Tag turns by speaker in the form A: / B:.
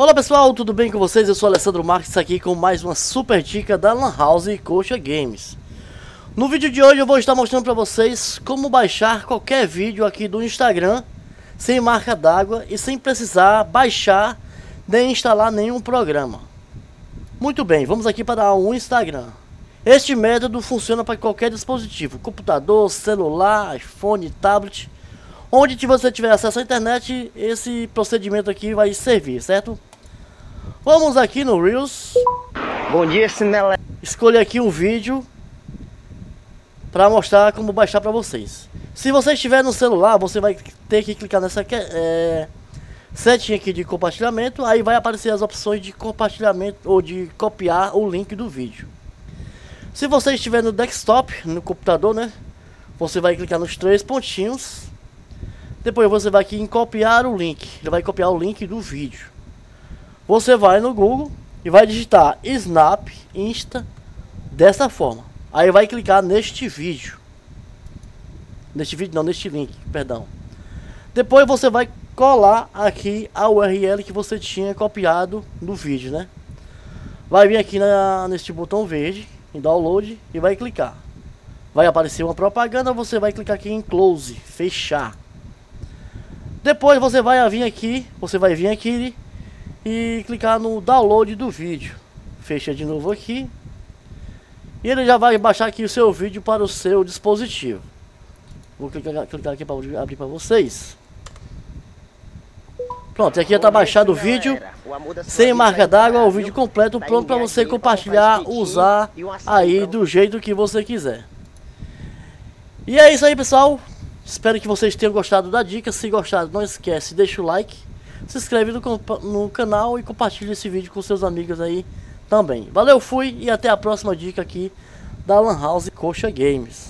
A: Olá pessoal, tudo bem com vocês? Eu sou Alessandro Marques aqui com mais uma super dica da Lan House Coxa Games. No vídeo de hoje eu vou estar mostrando para vocês como baixar qualquer vídeo aqui do Instagram sem marca d'água e sem precisar baixar nem instalar nenhum programa. Muito bem, vamos aqui para o Instagram. Este método funciona para qualquer dispositivo, computador, celular, iPhone, tablet, onde você tiver acesso à internet, esse procedimento aqui vai servir, certo? Vamos aqui no Reels.
B: Bom dia, Cinele.
A: Escolher aqui um vídeo para mostrar como baixar para vocês. Se você estiver no celular, você vai ter que clicar nessa é, setinha aqui de compartilhamento, aí vai aparecer as opções de compartilhamento ou de copiar o link do vídeo. Se você estiver no desktop, no computador, né? Você vai clicar nos três pontinhos. Depois você vai aqui em copiar o link. Ele vai copiar o link do vídeo. Você vai no Google e vai digitar Snap Insta dessa forma. Aí vai clicar neste vídeo. Neste vídeo não, neste link, perdão. Depois você vai colar aqui a URL que você tinha copiado no vídeo, né? Vai vir aqui na, neste botão verde, em download, e vai clicar. Vai aparecer uma propaganda, você vai clicar aqui em close, fechar. Depois você vai vir aqui, você vai vir aqui e clicar no download do vídeo. Fecha de novo aqui. E ele já vai baixar aqui o seu vídeo para o seu dispositivo. Vou clicar, clicar aqui para abrir para vocês. Pronto, aqui já está baixado o vídeo, sem marca d'água, o vídeo completo, pronto para você compartilhar, usar aí do jeito que você quiser. E é isso aí pessoal, espero que vocês tenham gostado da dica, se gostado não esquece, deixa o like se inscreve no, no canal e compartilha esse vídeo com seus amigos aí também. Valeu, fui e até a próxima dica aqui da Lan House Coxa Games.